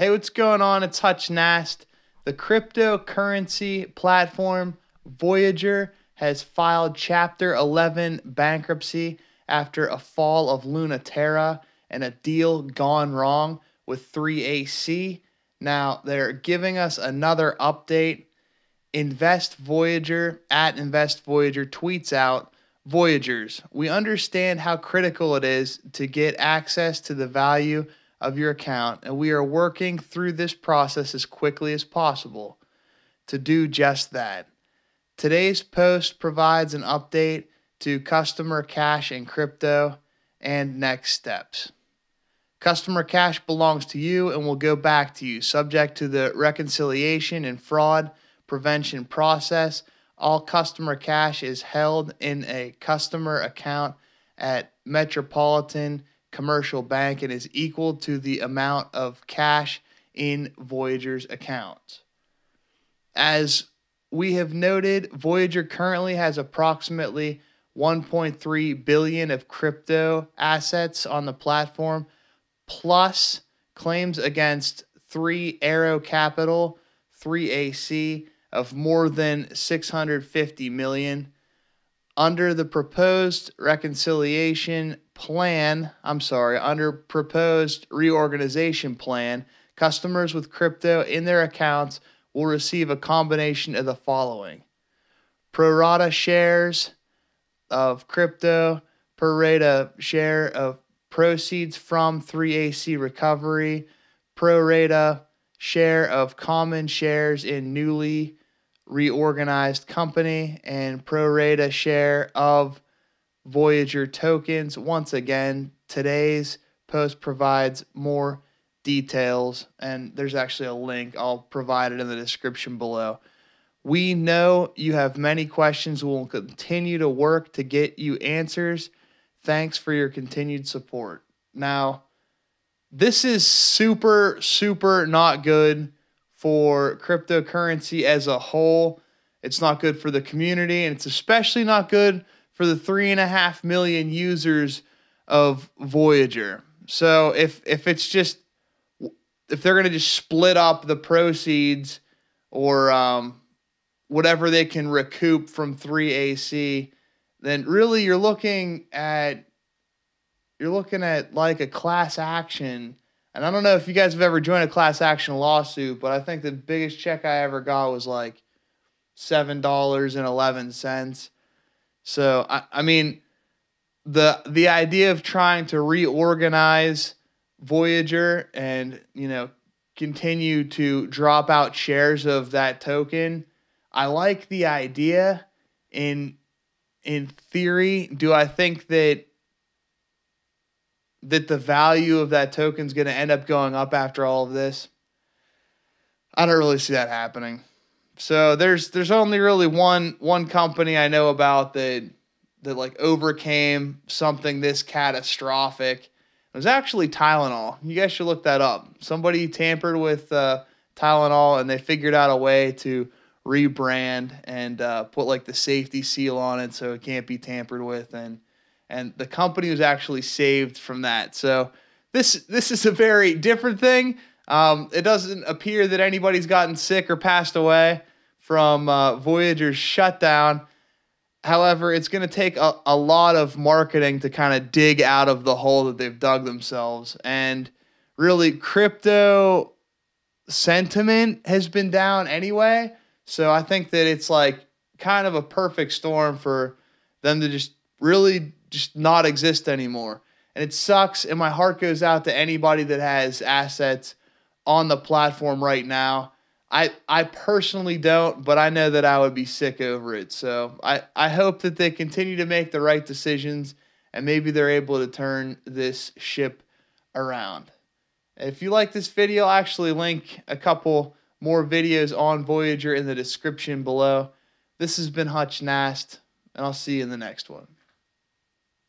Hey, what's going on? It's Hutch Nast. The cryptocurrency platform Voyager has filed Chapter 11 bankruptcy after a fall of Luna Terra and a deal gone wrong with 3AC. Now, they're giving us another update. Invest Voyager at Invest Voyager tweets out Voyagers, we understand how critical it is to get access to the value of your account, and we are working through this process as quickly as possible to do just that. Today's post provides an update to customer cash and crypto and next steps. Customer cash belongs to you and will go back to you, subject to the reconciliation and fraud prevention process. All customer cash is held in a customer account at Metropolitan commercial bank and is equal to the amount of cash in Voyager's account. As we have noted, Voyager currently has approximately 1.3 billion of crypto assets on the platform plus claims against 3 Arrow Capital, 3AC of more than 650 million under the proposed reconciliation plan, I'm sorry, under proposed reorganization plan, customers with crypto in their accounts will receive a combination of the following. Pro rata shares of crypto, per rata share of proceeds from 3AC recovery, pro rata share of common shares in newly reorganized company, and pro rata share of Voyager tokens. Once again, today's post provides more details, and there's actually a link. I'll provide it in the description below. We know you have many questions. We'll continue to work to get you answers. Thanks for your continued support. Now, this is super, super not good for cryptocurrency as a whole. It's not good for the community, and it's especially not good for the three and a half million users of Voyager. So if if it's just if they're gonna just split up the proceeds or um, whatever they can recoup from 3AC, then really you're looking at you're looking at like a class action. And I don't know if you guys have ever joined a class action lawsuit, but I think the biggest check I ever got was like seven dollars and eleven cents. So I, I mean, the the idea of trying to reorganize Voyager and you know continue to drop out shares of that token, I like the idea. In in theory, do I think that that the value of that token is going to end up going up after all of this? I don't really see that happening. So there's there's only really one one company I know about that that like overcame something this catastrophic. It was actually Tylenol. You guys should look that up. Somebody tampered with uh, Tylenol and they figured out a way to rebrand and uh, put like the safety seal on it so it can't be tampered with and and the company was actually saved from that. So this this is a very different thing. Um, it doesn't appear that anybody's gotten sick or passed away from uh, Voyager's shutdown. However, it's going to take a, a lot of marketing to kind of dig out of the hole that they've dug themselves. And really, crypto sentiment has been down anyway. So I think that it's like kind of a perfect storm for them to just really just not exist anymore. And it sucks. And my heart goes out to anybody that has assets on the platform right now. I I personally don't, but I know that I would be sick over it. So I, I hope that they continue to make the right decisions and maybe they're able to turn this ship around. If you like this video, I'll actually link a couple more videos on Voyager in the description below. This has been Hutch Nast, and I'll see you in the next one.